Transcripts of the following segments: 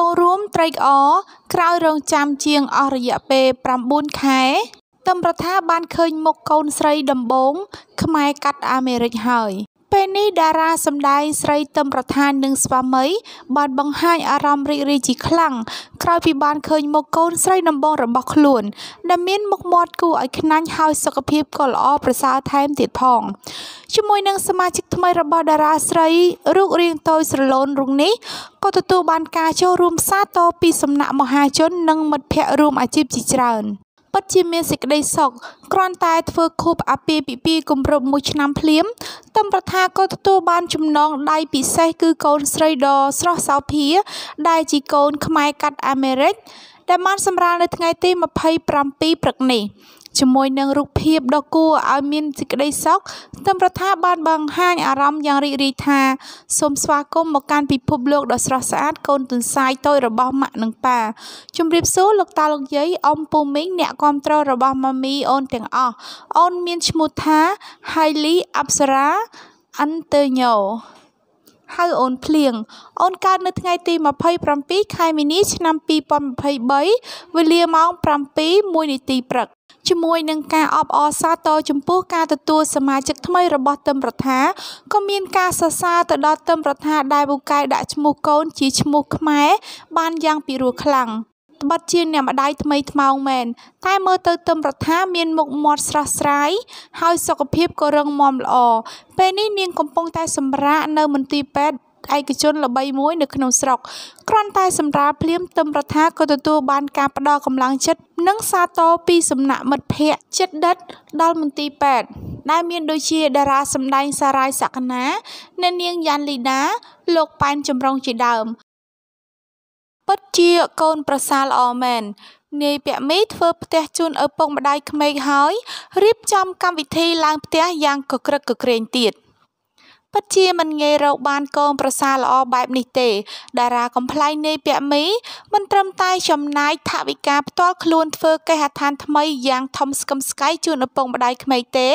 ចូលរួមត្រេកអរក្រោយរង់ចាំជាងអស់រយៈពេល9ខែទឹមរដ្ឋាបានឃើញមុខកូនស្រីដំបូងខ្មែរកាត់អាមេរិកហើយ ពេលនេះតារាសម្ដែងស្រីទឹមប្រថាននិងស្វាមី បានបង្ហាញអារម្មណ៍រីករាយជាខ្លាំងក្រោយពីបានឃើញមុខកូនស្រីដំបូងរបស់ខ្លួន ដែលមានមុខមាត់គួរឲ្យខ្នាញ់ហើយសុខភាពក៏ល្អប្រសើរថែមទៀតផងជាមួយនឹងសមាជិកថ្មីរបស់តារាស្រីរូបរាងតូចស្រឡូនរូបនេះក៏ទទួលបានការចូលរួមសាទរពីសំណាក់មហាជន និងមិត្តភ័ក្តិរួមអាជីពជាច្រើន ពិតជាមានសេចក្តីសុខគ្រាន់តែធ្វើខួបអាពាហ៍ពិពាហ៍គម្រប់មួយឆ្នាំភ្លាមទឹមប្រថាក៏ទទួលបានចំណងដៃពិសេសគឺកូនស្រីដ៏ស្រស់សោភា ដែលជាកូនខ្មែរកាត់អាមេរិកដែលបានសម្រាលនៅថ្ងៃទី27ព្រឹកនេះ ជាមួយនឹងរូបភាពដ៏គួរឲ្យមានសេចក្តីសុខស្ទឹមរដ្ឋាបានបង្ហាញអារម្មណ៍យ៉ាងរីករាយថាសូមស្វាគមន៍មកកាន់ពិភពលោកដ៏ស្រស់ស្អាតកូនទន្សាយតូចរបស់ម៉ាក់និងប៉ាជំរាបសួរលោកតាលោកយាយអ៊ំពូមីងអ្នកគ្រប់គ្រងរបស់ម៉ាមីអូនទាំងអស់អូនមានឈ្មោះថា Hailey Apsara Antonio ហៅអូនភ្លៀងអូនកើតនៅថ្ងៃទី27ខែមីនាឆ្នាំ2023វេលាម៉ោង7:01នាទីព្រឹក ជាមួយនឹងការអបអរសាទរចំពោះការទទួលសមាជិកថ្មីរបស់ទឹមរដ្ឋាក៏មានការសរសើរទៅដល់ទឹមរដ្ឋាដែលពូកែដាក់ឈ្មោះកូនជាឈ្មោះខ្មែរបានយ៉ាងពិរោះខ្លាំងត្បិតជាអ្នកម្ដាយថ្មីថ្មោងមែនតែមើលទៅទឹមរដ្ឋាមានមុខមាត់ស្រស់ស្រាយហើយសុខភាពក៏រឹងមាំល្អពេលនេះនាងកំពុងតែសម្រាកនៅមន្ទីរពេទ្យ ឯកជនល្បីមួយនៅក្នុងស្រុកគ្រាន់តែសម្រាលភ្លាមទឹមរដ្ឋាក៏ទទួលបានការផ្ដល់កម្លាំងចិត្តនិងសាទរពីសំណាក់មិត្តភ័ក្តិជិតដិតដល់មន្ទីរពេទ្យដែលមានដូចជាតារាសម្ដែងសារាយសក្កណាអ្នកនាងយ៉ាន់លីដាលោកប៉ែនចម្រុងជាដើមពិតជាកូនប្រសាល្អមែននាយពាក់មីធ្វើផ្ទះជូនឪពុកម្ដាយក្មេកហើយរៀបចំកម្មវិធីឡើងផ្ទះយ៉ាងកក្រឹកកក្រែងទៀត។ ពិតជាមិនងាយរកបានកូនប្រសារល្អបែបនេះទេ តារាកំ pl ែងនាយពាក់មីមិនត្រឹមតែចំណាយថវិកាផ្ទាល់ខ្លួនធ្វើគេហដ្ឋានថ្មីយ៉ាងធំស្កឹមស្កៃជូនឪពុកម្ដាយក្មេកទេ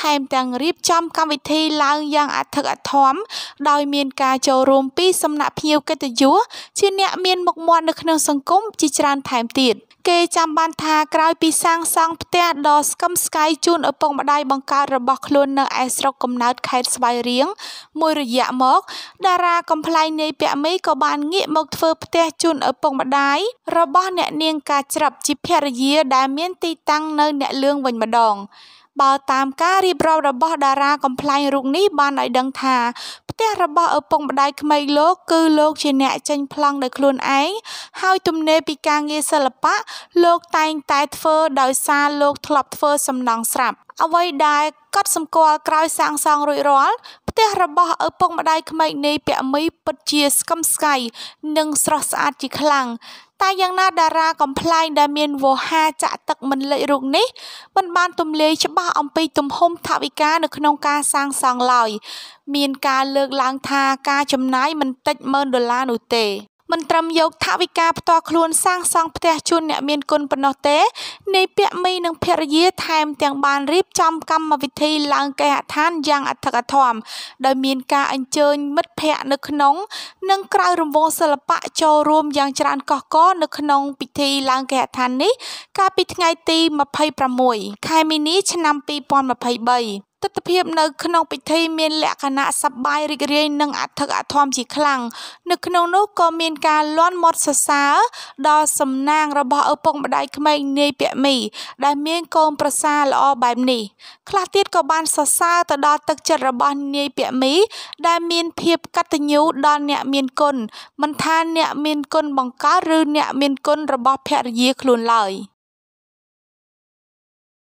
ថែមទាំងរៀបចំកម្មវិធីឡើងយ៉ាងអធិកអធមដោយមានការចូលរួមពីសំណាក់ភ្ញៀវកិត្តិយសជាអ្នកមានមុខមាត់នៅក្នុងសង្គមជាច្រើនថែមទៀត។គេចាំបានថាក្រោយពីសាងសង់ផ្ទះដ៏ស្កឹមស្កៃជូនឪពុកម្ដាយបង្កើតរបស់ខ្លួននៅឯស្រុកកំណើតខេត្តស្វាយរៀងមួយរយៈមក តារាកំ pl ែងនាយពាក់មីក៏បានងាកមកធ្វើផ្ទះជូនឪពុកម្ដាយរបស់អ្នកនាងកាច្រាប់ជាភរិយាដែលមានទីតាំងនៅអ្នកលឿងវិញម្ដង បើតាមការរៀបរាប់របស់តារាកំ pl ែងរូបនេះបានឲ្យដឹងថាផ្ទះរបស់ឪពុកម្ដាយក្មេកលោកគឺលោកជាអ្នកចេញប្លង់ដោយខ្លួនឯងហើយទំនេរពីការងារសិល្បៈលោកតែងតែធ្វើដោយសារលោកធ្លាប់ធ្វើសំណង់ស្រាប់អ្វីដែលកត់សម្គាល់ក្រោយសាងសង់រួចរាល់ផ្ទះរបស់ឪពុកម្ដាយក្មេកនាយពាក់មីពិតជាស្កឹមស្កៃនិងស្រស់ស្អាតជាខ្លាំង តែយ៉ាងណាតារាកំ pl ែងដែលមានវោហាចាក់ទឹកមិនលេចរូបនេះមិនបានទម្លាយច្បាស់អំពីទំហំថវិកានៅក្នុងការសាងសង់ឡើយ មានការលើកឡើងថាការចំណាយមិនតិចម៉ឺនដុល្លារនោះទេ មិនត្រឹមយកថវិកាផ្ទាល់ខ្លួនសាងសង់ផ្ទះជូនអ្នកមានគុណប៉ុណ្ណោះទេនាយពាក់មីនិងភរិយាថែមទាំងបានរៀបចំកម្មវិធីឡើងគេហដ្ឋានយ៉ាងអធិកអធមដោយមានការអញ្ជើញមិត្តភ័ក្តិនៅក្នុង និងក្រៅរង្វង់សិល្បៈចូលរួមយ៉ាងច្រើនកុះករនៅក្នុងពិធីឡើងគេហដ្ឋាននេះ កាលពីថ្ងៃទី26ខែមីនាឆ្នាំ2023 ទិដ្ឋភាពនៅក្នុងពិធីមានលក្ខណៈសប្បាយរីករាយនិងអធិកអធមជាខ្លាំងនៅក្នុងនោះក៏មានការលាន់មាត់សរសើរដល់សំណាងរបស់ឪពុកម្ដាយក្មេងនាយពាក់មី ដែលមានកូនប្រសារល្អបែបនេះខ្លះទៀតក៏បានសរសើរទៅដល់ទឹកចិត្តរបស់នាយពាក់មី ដែលមានភាពកតញ្ញូដល់អ្នកមានគុណមិនថាអ្នកមានគុណបង្កើតឬអ្នកមានគុណរបស់ភរិយាខ្លួនឡើយ។